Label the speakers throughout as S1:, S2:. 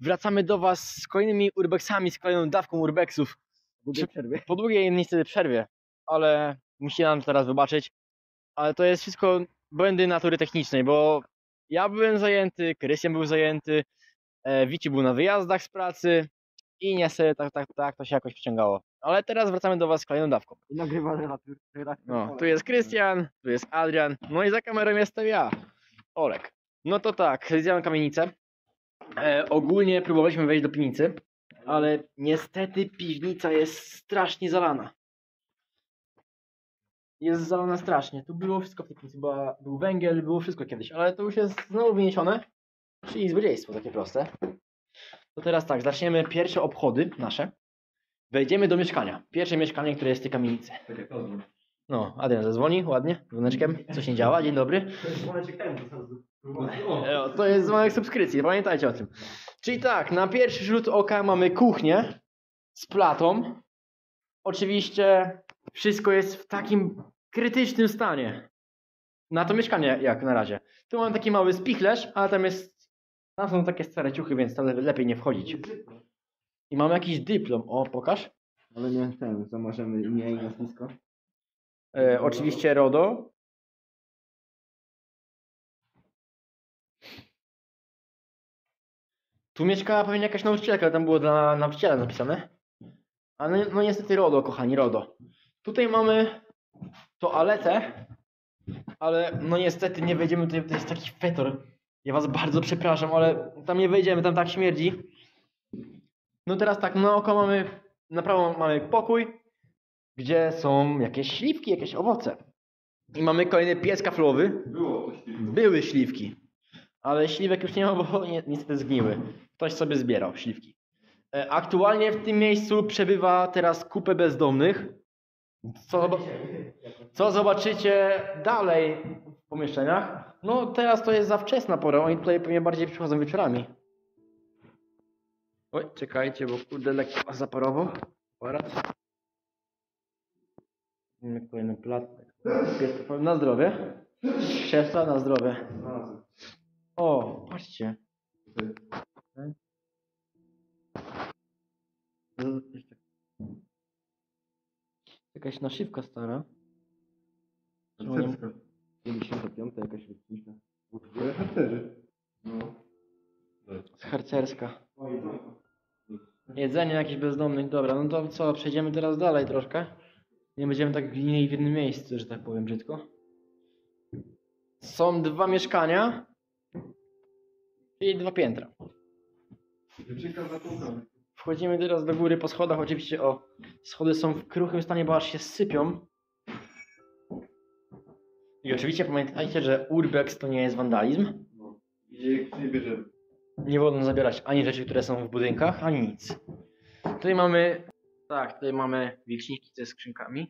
S1: wracamy do Was z kolejnymi urbexami, z kolejną dawką urbexów.
S2: Długiej przerwie.
S1: Po długiej niestety przerwie, ale musicie nam teraz wybaczyć. Ale to jest wszystko błędy natury technicznej, bo ja byłem zajęty, Krystian był zajęty, e, Wici był na wyjazdach z pracy i niestety tak, tak, tak to się jakoś przyciągało. Ale teraz wracamy do Was z kolejną dawką.
S2: I nagrywa relator.
S1: No, tu jest Krystian, tu jest Adrian, no i za kamerą jestem ja, Olek. No to tak, zjadłem kamienicę. E, ogólnie próbowaliśmy wejść do piwnicy, ale niestety piwnica jest strasznie zalana. Jest zalana strasznie. Tu było wszystko w tej piwnicy, była, był węgiel, było wszystko kiedyś, ale to już jest znowu wyniesione, czyli złodziejstwo takie proste. To teraz tak, zaczniemy pierwsze obchody nasze. Wejdziemy do mieszkania. Pierwsze mieszkanie, które jest w tej kamienicy.
S2: Tak jak
S1: No, Adrian zadzwoni ładnie, dzwoneczkiem, coś nie działa, dzień dobry.
S2: To jest dzwoneczek ten, to
S1: o, To jest dzwonek subskrypcji, pamiętajcie o tym. Czyli tak, na pierwszy rzut oka mamy kuchnię z platą. Oczywiście wszystko jest w takim krytycznym stanie. Na to mieszkanie jak na razie. Tu mam taki mały spichlerz, ale tam jest... Tam są takie stare ciuchy, więc tam lepiej nie wchodzić. I mam jakiś dyplom. O, pokaż.
S2: Ale nie ten, zamarzemy imię i nazwisko.
S1: E, oczywiście RODO. Tu mieszkała pewnie jakaś nauczycielka, tam było dla nauczyciela napisane. Ale no, no niestety RODO, kochani, RODO. Tutaj mamy toaletę, ale no niestety nie wejdziemy tutaj, to jest taki fetor. Ja was bardzo przepraszam, ale tam nie wejdziemy, tam tak śmierdzi. No teraz tak, na oko mamy, na prawo mamy pokój, gdzie są jakieś śliwki, jakieś owoce. I mamy kolejny pies kaflowy.
S2: Było coś
S1: Były śliwki, ale śliwek już nie ma, bo ni- niestety zgniły. Ktoś sobie zbierał śliwki. E, Aktualnie w tym miejscu przebywa teraz kupę bezdomnych. Co, co zobaczycie dalej w pomieszczeniach? No teraz to jest za wczesna pora, oni tutaj pewnie bardziej przychodzą wieczorami. Oj, czekajcie, bo kurde lekko zaporowo. Aparat. Kolejny. Pies, na zdrowie. Szefca, na zdrowie. O, patrzcie. Jakaś naszywka stara. Nie-
S2: 55 jakaś wytyczna. Charaktery. No.
S1: Z harcerska. Jedzenie jakieś bezdomnych, dobra, no to co, przejdziemy teraz dalej troszkę. Nie będziemy tak glinili w jednym miejscu, że tak powiem brzydko. Są dwa mieszkania. Czyli dwa piętra. Wchodzimy teraz do góry po schodach. Oczywiście o schody są w kruchym stanie, bo aż się sypią. I oczywiście pamiętajcie, że urbex to nie jest wandalizm.
S2: No. Gdzie nie bierzemy.
S1: Nie wolno zabierać ani rzeczy, które są w budynkach, ani nic. Tutaj mamy. Tak, tutaj mamy lieczniki ze skrzynkami.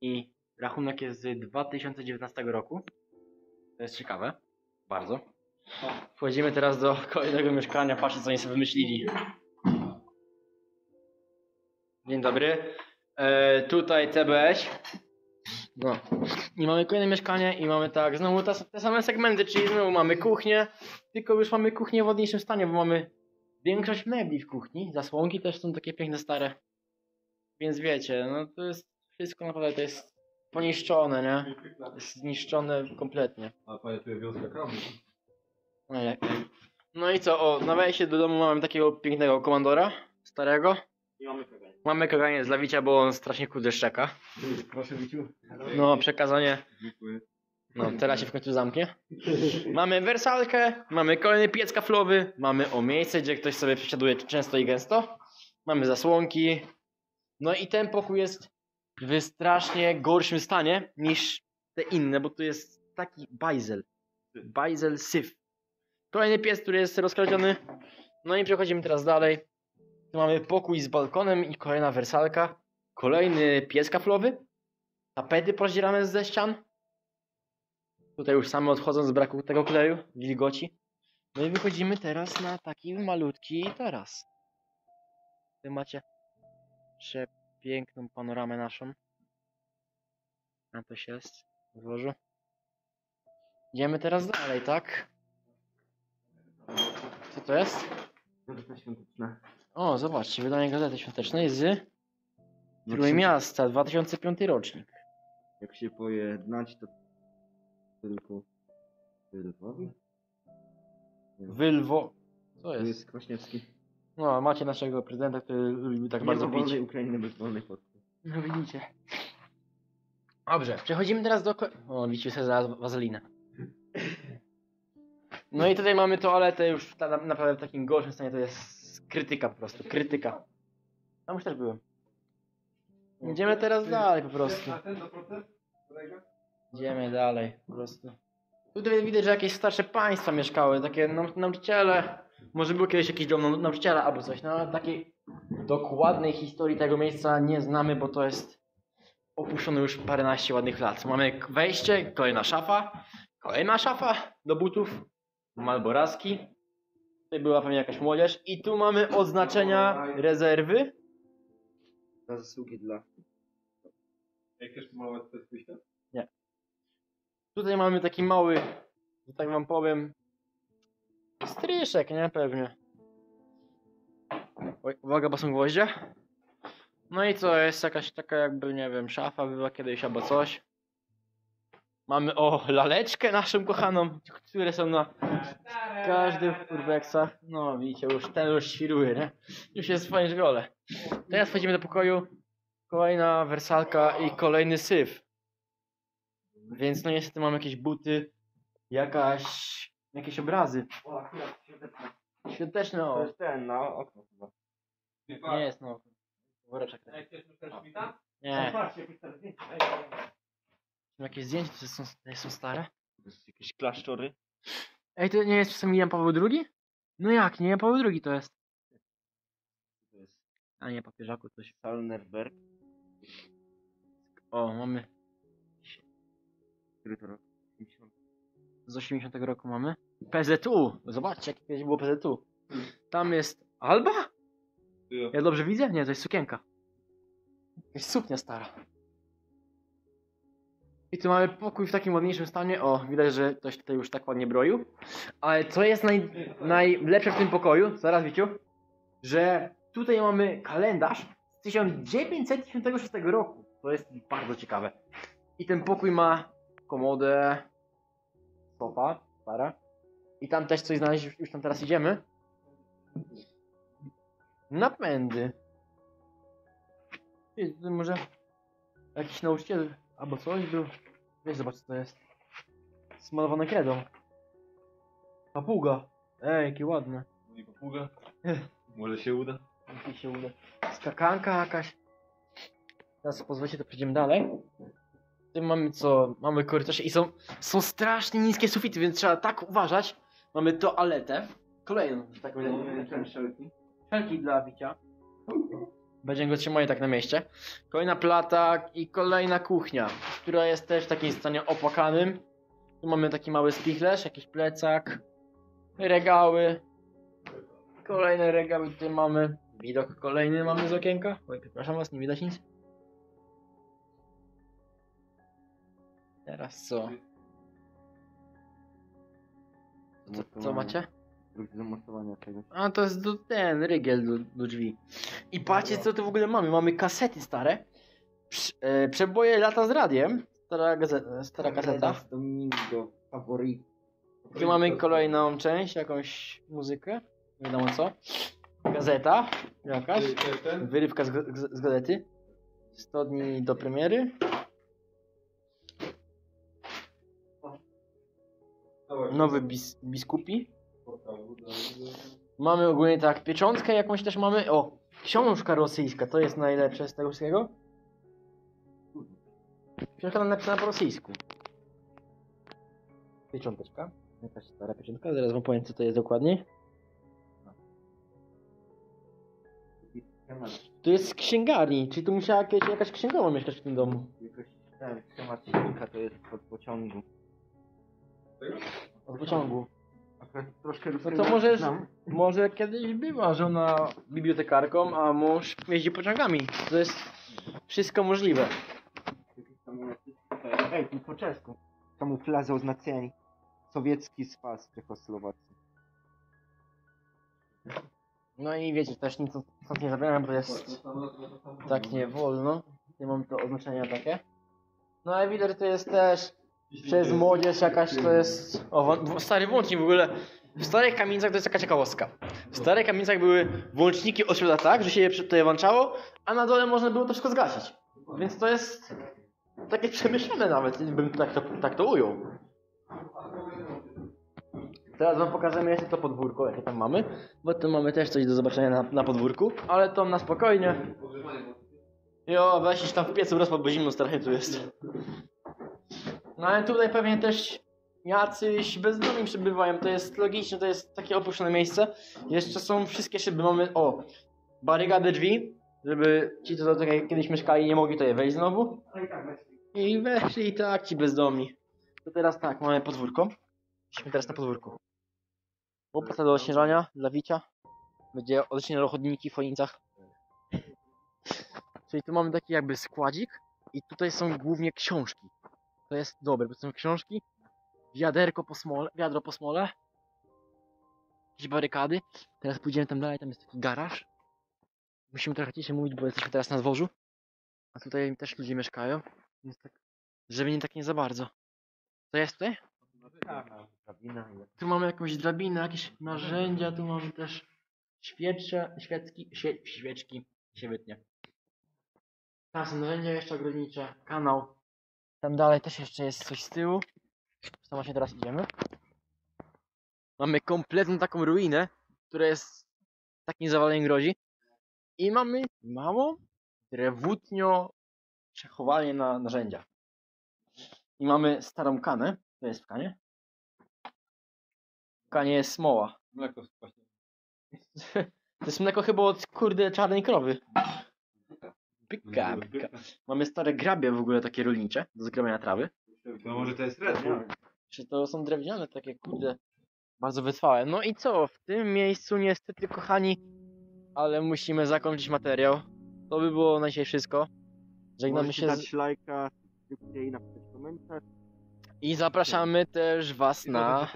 S1: I rachunek jest z 2019 roku. To jest ciekawe. Bardzo. Wchodzimy teraz do kolejnego mieszkania. Patrzcie, co oni sobie wymyślili. Dzień dobry. E, tutaj CBS. No. I mamy kolejne mieszkanie i mamy tak, znowu te, te same segmenty, czyli znowu mamy kuchnię, tylko już mamy kuchnię w ładniejszym stanie, bo mamy większość mebli w kuchni. Zasłonki też są takie piękne, stare. Więc wiecie, no to jest wszystko naprawdę to jest poniszczone, nie? Jest zniszczone kompletnie.
S2: A panie, tu jest wiązka kramy.
S1: No, jak, no i co, o, na wejście do domu mamy takiego pięknego komandora, starego.
S2: I mamy kaganie.
S1: Mamy kaganie z lawicia, bo on strasznie kurde szczeka.
S2: Proszę Wiciu.
S1: No, przekazanie.
S2: Dziękuję.
S1: No, teraz się w końcu zamknie. Mamy wersalkę, mamy kolejny piec kaflowy, mamy o miejsce, gdzie ktoś sobie przesiaduje często i gęsto. Mamy zasłonki. No i ten pokój jest w strasznie gorszym stanie niż te inne, bo tu jest taki bajzel. Bajzel syf. Kolejny pies, który jest rozkradziony. No i przechodzimy teraz dalej. Tu mamy pokój z balkonem i kolejna wersalka. Kolejny pies kaflowy. Tapety pozdzierane ze ścian. Tutaj już same odchodzą z braku tego kleju, wilgoci. No i wychodzimy teraz na taki malutki taras. Wy macie przepiękną panoramę naszą. A to się jest w. Idziemy teraz dalej, tak? Co to jest?
S3: Gazeta świąteczna.
S1: O, zobaczcie, wydanie Gazety Świątecznej z Trójmiasta, 2005 rocznik.
S3: Jak się pojednać, to tylko Lwowi?
S1: Wylwo... Co
S3: To
S1: jest?
S3: jest Kwaśniewski.
S1: No, macie naszego prezydenta, który lubi tak bardzo pić.
S3: wolnej Ukrainy bez wolnej Polski.
S1: No widzicie. Dobrze, przechodzimy teraz do... ko- O, widzicie sobie zaraz wazelinę. No i tutaj mamy toaletę już ta, na- naprawdę w takim gorszym stanie, to jest krytyka po prostu, krytyka. Tam już też byłem. Idziemy teraz dalej po prostu. Idziemy dalej po prostu. Tutaj widać, że jakieś starsze państwa mieszkały, takie nau- nauczyciele. Może był kiedyś jakiś dom nau- nauczyciela albo coś, no ale takiej dokładnej historii tego miejsca nie znamy, bo to jest opuszczone już paręnaście ładnych lat. Mamy wejście, kolejna szafa, kolejna szafa do butów, malboraski. Tutaj była pewnie jakaś młodzież i tu mamy oznaczenia rezerwy.
S3: Za zasługi dla...
S2: Jak chcesz pomalować to jest pójście?
S1: Tutaj mamy taki mały, że tak wam powiem, stryszek, nie? Pewnie. Oj, uwaga, bo są gwoździe. No i co, jest jakaś taka jakby, nie wiem, szafa była kiedyś albo coś. Mamy, o, laleczkę naszą kochaną, które są na każdym urbeksach. No, widzicie, już ten już świruje, nie? Już jest w swoim żgole. Teraz wchodzimy do pokoju. Kolejna wersalka i kolejny syf. Więc no niestety mam jakieś buty, jakaś, jakieś obrazy.
S3: O, akurat.
S1: Świąteczne
S3: To
S1: o.
S3: jest ten, no, okno chyba.
S1: Nie jest no. Woreczek.
S2: Szpita?
S1: Nie.
S3: Jakieś
S1: zdjęcia, to są, to są stare.
S3: Jest jakieś klasztory.
S1: Ej, to nie jest czasem Jan Paweł II? No jak, nie Jan Paweł II to jest.
S3: To jest
S1: A nie, papieżaku coś.
S3: Salnerberg.
S1: O, mamy
S3: Który to rok? 50.
S1: z 80 roku mamy. PZU. Zobaczcie, jak kiedyś było PZU. Tam jest Alba? Ja dobrze widzę? Nie, to jest sukienka. Jakaś suknia stara. I tu mamy pokój w takim ładniejszym stanie. O, widać, że ktoś tutaj już tak ładnie broił. Ale co jest naj, najlepsze w tym pokoju, zaraz Wiciu, że tutaj mamy kalendarz z 1996 roku. To jest bardzo ciekawe. I ten pokój ma komodę, sofa, stara. I tam też coś znaleźć, już- tam teraz idziemy. Napędy. Może jakiś nauczyciel albo coś był. Weź zobacz co to jest. Smalowane kredą. Papuga. Ej, jakie ładne.
S2: I papuga. Może się uda.
S1: Jeśli się uda. Skakanka jakaś. Teraz pozwólcie, to przejdziemy dalej. Tu mamy co? Mamy korytarze i są, są strasznie niskie sufity, więc trzeba tak uważać. Mamy toaletę. Kolejną, że tak powiem.
S3: Szelki.
S1: Wszelki dla bicia. Będziemy go trzymali tak na mieście. Kolejna plata i kolejna kuchnia, która jest też w takim stanie opłakanym. Tu mamy taki mały spichlerz, jakiś plecak, regały. Kolejne regały tutaj mamy. Widok kolejny mamy z okienka. Oj, przepraszam was, nie widać nic. Teraz co? Co, co macie?
S3: Drugi do mocowania czegoś.
S1: A to jest do, ten rygiel do, do drzwi. I patrzcie co tu w ogóle mamy. Mamy kasety stare. Prze, e, przeboje lata z radiem. Stara, gazeta, stara kaseta.
S3: Domingo, faworit.
S1: Tu mamy kolejną część, jakąś muzykę. Nie wiadomo co. Gazeta jakaś. Wyrywka z, z, z gazety. 100 dni do premiery. Nowy bis, biskupi. Mamy ogólnie tak, pieczątkę jakąś też mamy. O, książka rosyjska, to jest najlepsze z tego wszystkiego. Książka napisana po rosyjsku. Piecząteczka. Jakaś stara pieczątka, zaraz wam powiem co to jest dokładnie. Tu jest z księgarni, czyli tu musiała jakieś, jakaś księgowa mieszkać w tym domu.
S3: jakoś ten temat silnika to jest od pociągu.
S1: Od pociągu.
S3: Troszkę
S1: No to możesz, może kiedyś była żona bibliotekarką, a mąż jeździ pociągami. To jest wszystko możliwe.
S3: Ej, tu po czesku. Kamuflaże oznaczeni. Sowiecki spas Czechosłowacji.
S1: No i wiecie, też nic nie zabieram, bo jest tak nie wolno. Nie mam to oznaczenia takie. No ale widać, to jest też przez młodzież jakaś to jest... O, stary włącznik w ogóle. W starych kamienicach to jest taka ciekawostka. W starych kamienicach były włączniki środka tak, że się je tutaj włączało, a na dole można było to wszystko zgasić. Więc to jest takie przemyślane nawet, bym tak to, tak to ujął. Teraz wam pokażemy jeszcze to podwórko, jakie tam mamy, bo tu mamy też coś do zobaczenia na, na podwórku, ale to na spokojnie. Jo, weź tam w piecu rozpad, bo zimno strasznie tu jest. No ale tutaj pewnie też jacyś bezdomni przybywają, to jest logiczne, to jest takie opuszczone miejsce. Jeszcze są wszystkie szyby, mamy, o, barygadę drzwi, żeby ci, co tutaj kiedyś mieszkali, nie mogli tutaj wejść znowu. I weszli i tak ci bezdomni. To teraz tak, mamy podwórko. Jesteśmy teraz na podwórku. Łopata do odśnieżania dla Wicia. Będzie odcinał chodniki w chonicach. Czyli tu mamy taki jakby składzik i tutaj są głównie książki. To jest dobre, bo są książki, wiaderko po smole, wiadro po smole, jakieś barykady. Teraz pójdziemy tam dalej, tam jest taki garaż. Musimy trochę ciszej mówić, bo jesteśmy teraz na dworzu. A tutaj też ludzie mieszkają, więc tak, żeby nie tak nie za bardzo. To jest tutaj? Tu mamy jakąś drabinę, jakieś narzędzia, tu mamy też świecze, świecki, świe, świeczki, wytnie. Tam są narzędzia jeszcze ogrodnicze, kanał. Tam dalej też jeszcze jest coś z tyłu. Tam właśnie teraz idziemy. Mamy kompletną taką ruinę, która jest takim zawaleniem grozi. I mamy małą, drewutnio przechowanie na narzędzia. I mamy starą kanę, to jest w kanie. W kanie jest smoła.
S2: Mleko właśnie.
S1: To jest mleko chyba od kurde czarnej krowy. Pyka, pyka. Mamy stare grabie w ogóle takie rolnicze do zgrabiania trawy.
S2: To może to jest red.
S1: Czy to są drewniane takie kurde bardzo wytrwałe. No i co? W tym miejscu niestety kochani, ale musimy zakończyć materiał. To by było na dzisiaj wszystko. Żegnamy
S3: Możecie
S1: się z...
S3: dać lajka, subskrypcję i napisać komentarz.
S1: i zapraszamy też was na...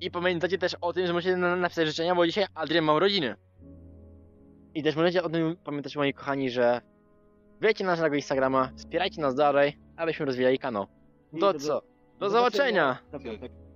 S1: I pamiętajcie też o tym, że możecie na- napisać życzenia, bo dzisiaj Adrian ma urodziny. I też możecie o tym pamiętać, moi kochani, że wiecie naszego Instagrama, wspierajcie nas dalej, abyśmy rozwijali kanał. To co? Do zobaczenia!
S3: Na.